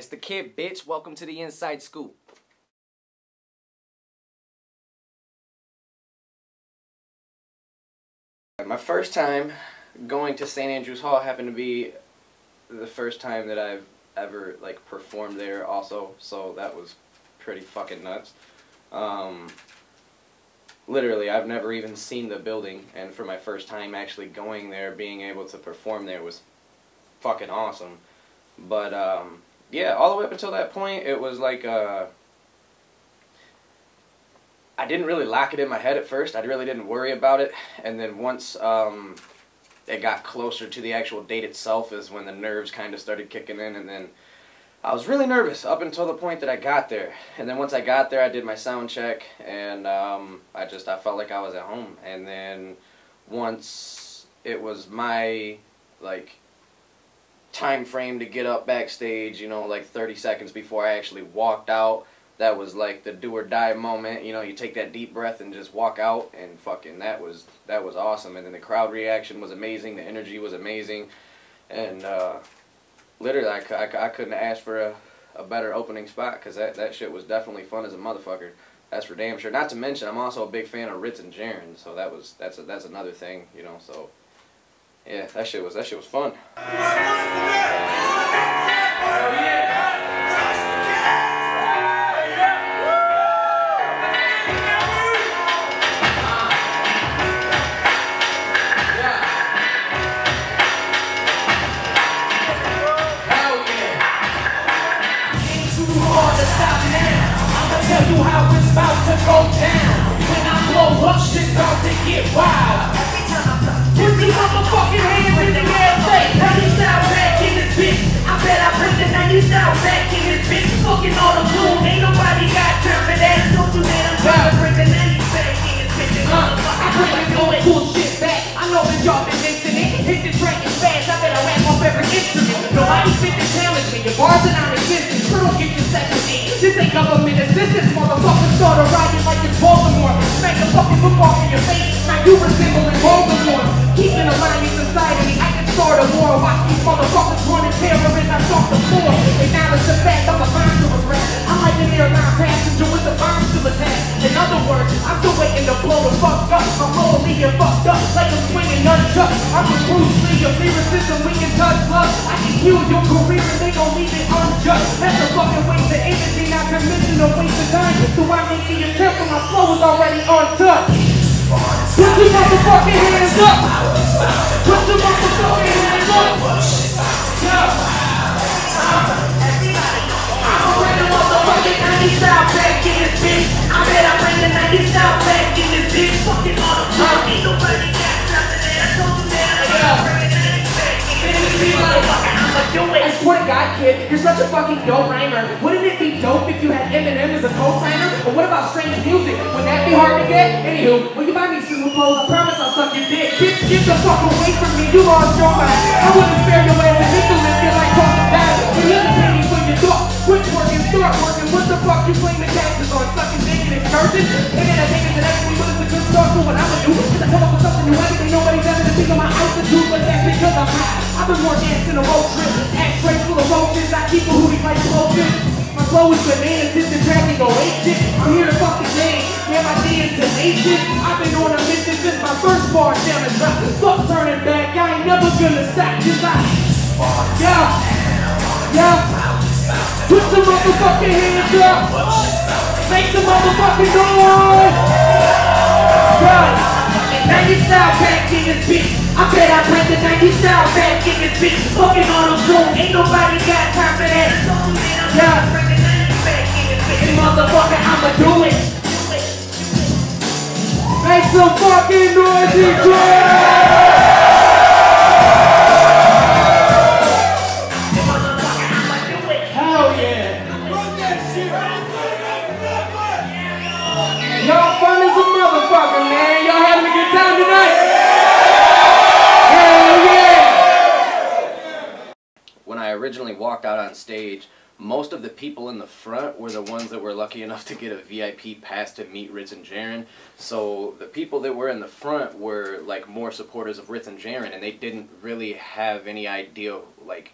It's the kid, bitch. Welcome to the Inside Scoop. My first time going to St. Andrews Hall happened to be the first time that I've ever like performed there also, so that was pretty fucking nuts. Um, literally, I've never even seen the building, and for my first time actually going there, being able to perform there was fucking awesome. But um, yeah, all the way up until that point, it was like uh, I didn't really lock it in my head at first. I really didn't worry about it, and then once um, it got closer to the actual date itself, is when the nerves kind of started kicking in, and then I was really nervous up until the point that I got there. And then once I got there, I did my sound check, and um, I just I felt like I was at home. And then once it was my like time frame to get up backstage, you know, like 30 seconds before I actually walked out. That was like the do or die moment. You know, you take that deep breath and just walk out, and fucking that was that was awesome. And then the crowd reaction was amazing. The energy was amazing, and uh, literally, I, I, I couldn't ask for a, a better opening spot because that, that shit was definitely fun as a motherfucker. That's for damn sure. Not to mention, I'm also a big fan of Rittz and Jarren, so that was that's a, that's another thing, you know. So yeah, that shit was that shit was fun. Nobody fit to challenge me. Your bars are non-existent, don't get your second in. This ain't government assistance, motherfucker. Started riding like it's Baltimore. Smack the fucking football in your face. Now you resembling Voldemort. Keeping alliance inside of me. I can start a war. Watch these motherfuckers running terrorists. I talk the floor. Acknowledge the fact I'm a airline passenger with the bomb still attached. In other words, I'm still waiting to blow the fuck up. I'm rolling and fucked up like I'm swinging nunchucks. I'm a Bruce Lee, a lyricism we can touch love. I can kill your career and they gon' leave it unjust. That's a fucking waste of energy, not to mention a waste of time. So I make the attempt when my flow is already untouched. Put your motherfucking hands up! Put your motherfucking hands up! Yeah. I'm bring the motherfucking 90 style back in this bitch. I bet I bring the 90 style back in this bitch. Fucking all the time, ain't nobody got nothing that I told you that I gotta bring the 90s back in this bitch. Motherfucker, I'ma do it. I swear to God, kid, you're such a fucking dope rhymer. Wouldn't it be dope if you had Eminem as a co-signer? Or what about strange music? Would that be hard to get? Anywho, will you buy me some clothes? I promise I'll suck your dick. Bitch, get the fuck away from me. You lost your mind. I wouldn't spare your ass and make you flow is bananas, it's the dragon go ape shit. I'm here to fuck the game, man, my D is tenacious. I've been on a mission since my first bar down the drop. Fuck turning back, I ain't never gonna stop, cause I, yeah, yeah. Put some motherfucking hands up, make some motherfucking noise. Yeah. 90 style back in this bitch. I bet I bring the 90 style back in this bitch. Fucking auto tune, ain't nobody got time for that. Yeah. And motherfucker, I'ma do it. Make some fucking noise, DJ! Stage, most of the people in the front were the ones that were lucky enough to get a VIP pass to meet Rittz and Jarren. So the people that were in the front were like more supporters of Rittz and Jarren, and they didn't really have any idea like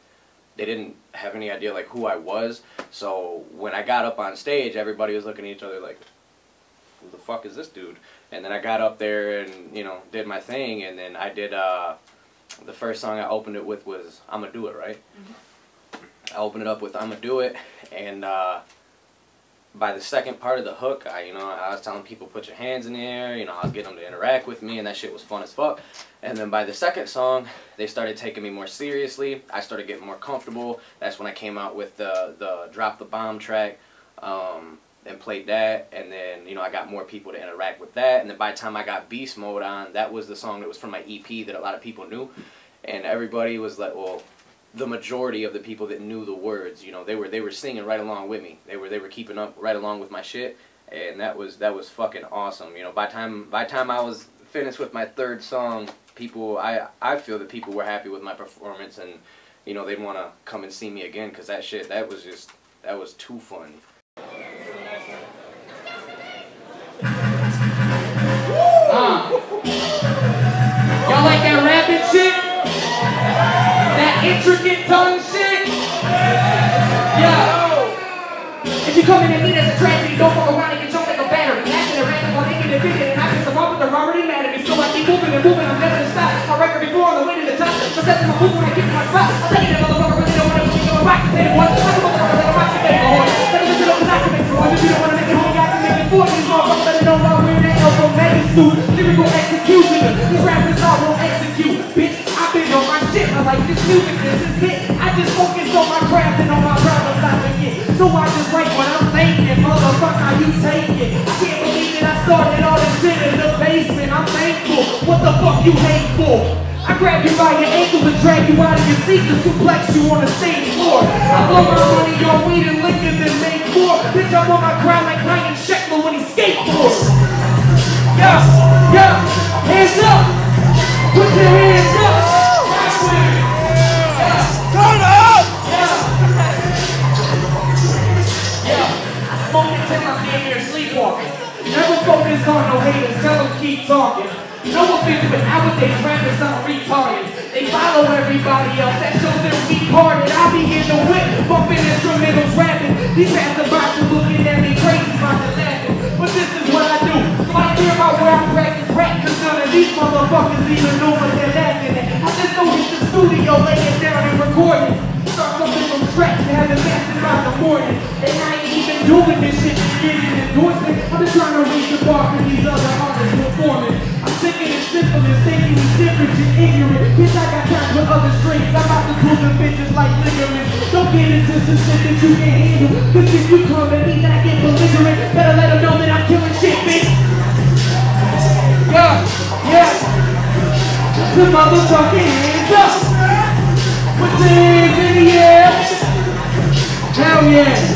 they didn't have any idea like who I was. So when I got up on stage, everybody was looking at each other like, "Who the fuck is this dude?" And then I got up there and you know did my thing, and then I did. Uh, the first song I opened it with was "I'ma Do It," right? I opened it up with "I'ma Do It," and uh, by the second part of the hook, I you know I was telling people put your hands in the air, you know I was getting them to interact with me, and that shit was fun as fuck. And then by the second song, they started taking me more seriously. I started getting more comfortable. That's when I came out with the the drop the bomb track. Um, and played that, and then you know I got more people to interact with that, and then by the time I got Beast Mode on, that was the song that was from my EP that a lot of people knew, and everybody was like, well, the majority of the people that knew the words, you know, they were they were singing right along with me. They were they were keeping up right along with my shit, and that was that was fucking awesome. You know, by time by time I was finished with my third song, people I I feel that people were happy with my performance, and you know they'd want to come and see me again because that shit that was just that was too fun. Y'all like that rapping shit? Intricate tongue shit? Yeah. If you come in and meet as a tragedy, don't fuck around and get jumped like a battery. Acting at random while making it fitted, and I piss them off, but they're already mad at me. So I keep moving and moving, I'm never to stop. My record before on the way to the top. That's my move when I get to my spot. Tell you that motherfucker really don't want to be on rock the table. Like a motherfucker that rock the table. Let me listen up and I can make some If you don't want to make it home, I can make it for these motherfuckers. Let it know I'm wearing that elbow man suit. Lyrical executioner. Like this music, this is it. I just focus on my craft and on my problems I forget. So I just write what I'm thinking. Motherfucker, how you take it? I can't believe that I started all this shit in the basement. I'm thankful. What the fuck you hate for? I grab you by your ankles and drag you out of your seat to suplex you on the stage floor. I blow my money on weed and liquor then make more. Bitch, I'm on my grind like Ryan Sheckler when he skateboards. Yeah, yeah, hands up. Put your hands Till I'm damn near sleepwalking. Never focus on no haters, tell them keep talking. No offense, but nowadays rappers sound retarded. They follow everybody else, that shows they're retarded. I be in the whip, bumping instrumentals, rapping. These passerbys are looking at me crazy, about to laughing. But this is what I do. I hear about where I practice rap, cause none of these motherfuckers even know what they're laughing at. I just go hit the studio, lay it down and record it. Start something from scratch and have it mastered by the morning. Doing this shit to get an endorsement. I'm just trying to raise the bar for these other artists performing. I'm sick of the simple and thinking these different shit ignorant. Bitch, I got time for other strings. I'm about to pull the bitches like ligaments. Don't get into some shit that you can't handle. Cause if you come at me, then I get belligerent. Better let them know that I'm killing shit, bitch. Yeah, yeah. Put the motherfucking hands up. Put your hands in the air. Hell yeah.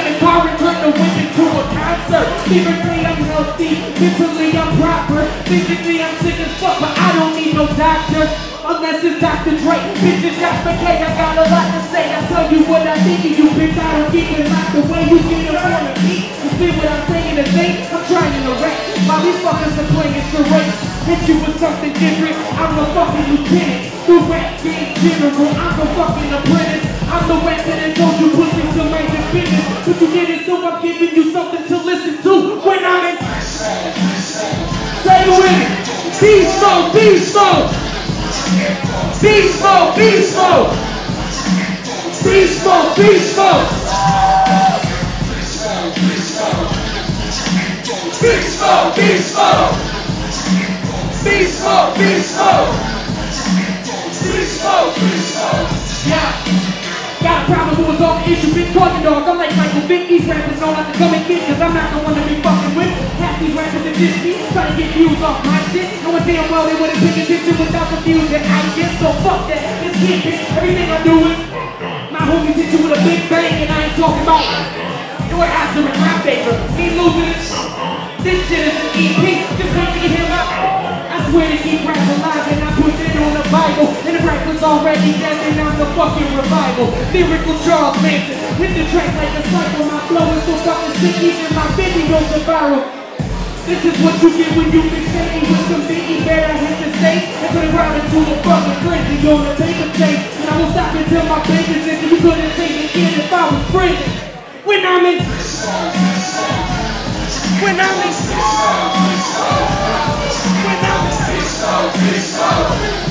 car and turn the wind into a concert. Physically I'm healthy, mentally I'm proper. Physically I'm sick as fuck, but I don't need no doctor. Unless it's Dr. Dre, bitches got the K, I got a lot to say. I tell you what I think of you, bitch. I don't keep it like the way you get up on the beat. You feel what I'm saying to think? I'm trying to rap. While these fuckers are playing charades, hit you with something different. I'm the fucking lieutenant, the rap game general. I'm the fucking apprentice. I'm the rap that told you pussy to mind your business. But you didn't, so I'm giving you something to listen to when I'm in. Say it with mode, beast mode. Beast mode, beast mode. Beast mode, beast mode. Beast mode, beast mode. Beast mode, beast mode. Beast mode, beast mode. Talking dog. I'm like Michael Vick, these rappers don't to come and get, cause I'm not the one to be fucking with. Half these rappers to diss me, trying to get views off my shit. Knowing damn well they wouldn't pay attention without the views that I get. So fuck that, this kid, bitch, everything I do is. My homies hit you with a big bang, and I ain't talking about. Your ass are in my favor. Me losing this. This shit is an EP, just wait to get him out. I swear to keep already dead, and I'm the fucking revival. Lyrical Charles Manson, hit the track like a cycle. My flow is so fucking sick, even my videos are viral. This is what you get when you mixate me with some Biggie Bear. I hit the stage and put turn around into a fucking frenzy on a paper chase. And I won't stop until my baby's in. You couldn't take it in if I was free. When I'm in. When I'm in. When I'm in.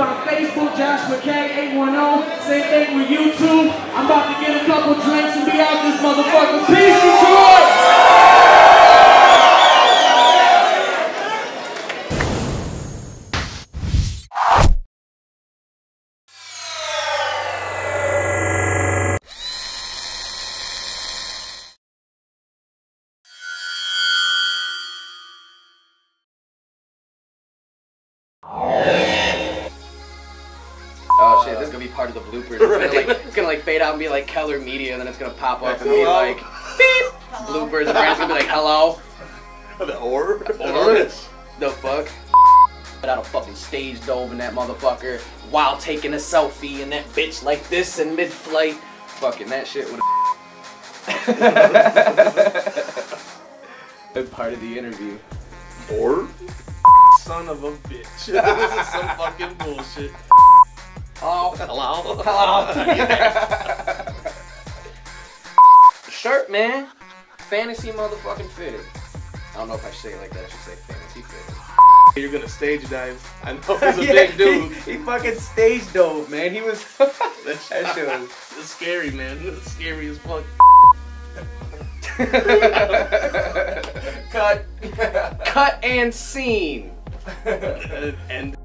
up on Facebook, Josh McKay, 810. Same thing with YouTube. I'm about to get a couple drinks and be out this motherfucker. Peace, Detroit! Be part of the bloopers. It's, gonna, like, it's gonna like fade out and be like Keller Media, and then it's gonna pop up and be like beep bloopers, and Brand's gonna be like hello. The or? Or? The fuck? Put out a fucking stage dove in that motherfucker while taking a selfie and that bitch like this in mid-flight. Fucking that shit would have part of the interview. Or? Son of a bitch. this is some fucking bullshit. Oh, Hello? hello. Shirt, man. Fantasy motherfucking fitted. I don't know if I should say it like that. I should say fantasy fitted. You're gonna stage dive. I know he's a Yeah, big dude. He, he fucking stage dove, man. He was. That that shit was. It's scary, man. It's scary as fuck. Cut. Cut and scene. and